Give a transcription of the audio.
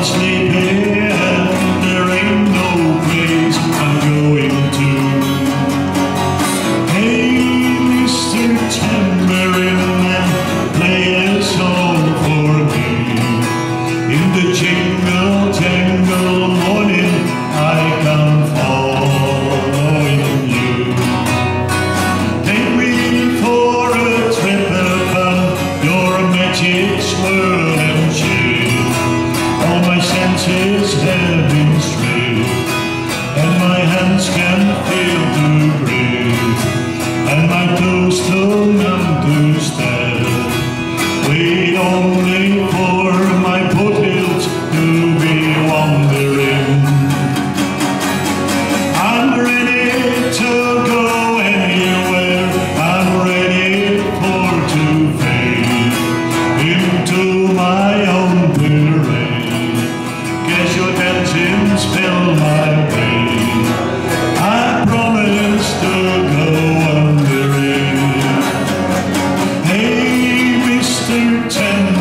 and tears have been spilled And my hands can feel the grave And my toes still numb change.